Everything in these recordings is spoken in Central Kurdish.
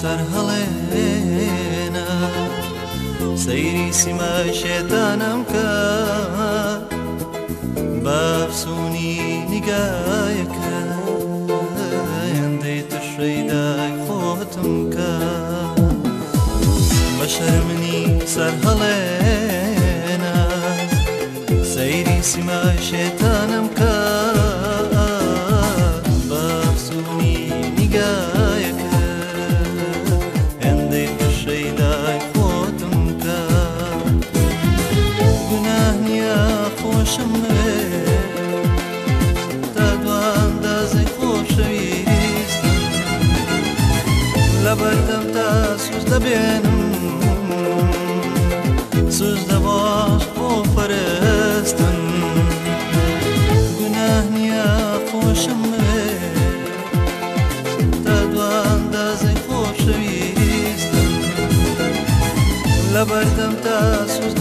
سەر هەڵێنە سەیری سیمە شێتانم کە بافسونی نیگایەکە هەندەی تشەیدای خۆتم کە بەشەر منی سەر هەڵێنە سەیری سیمە شێتان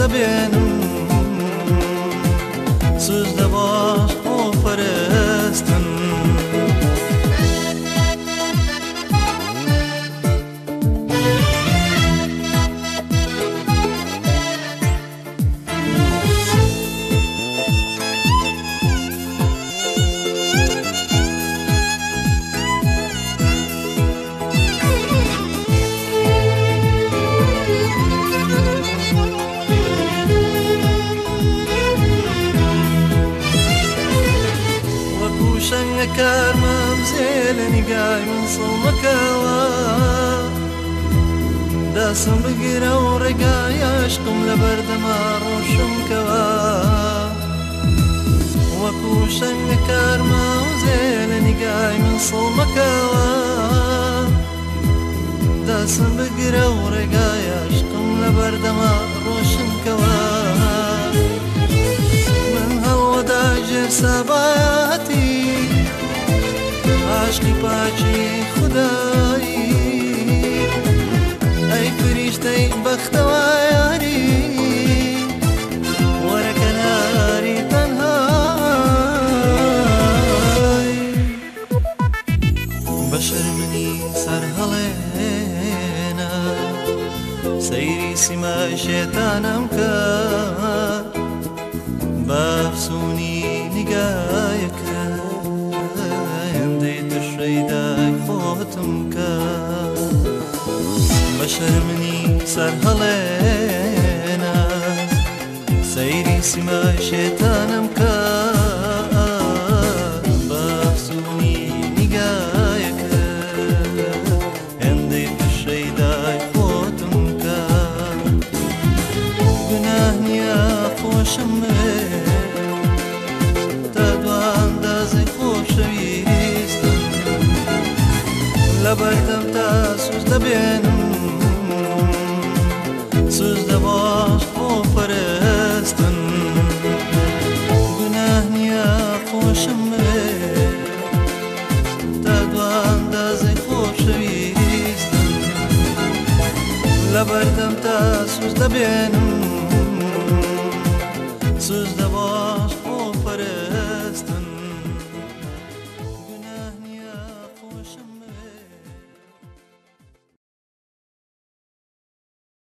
benim Sözler مەکار مامزێ لە نیگای من سڵمەکەوە داسم بگیرە و ڕێگایشقم لە بەردەما ڕۆشمکەوە وەکو شەنگەکار ماوزێ لە نیگای من سڵمەکەوە داسم بگرە و ڕێگا عشقی پاچی خدایی ای فرشته بخت و یاری ور کناری تنهایی بشر منی سر هلینا سیری سیما شیطانم تمك بشر مني سر هلينا سيري سما شيطانمك da benim Sizde baş o perestin Günah niye koşum Tagvan da zi koşuvistin La berdem ta sizde benim sözde.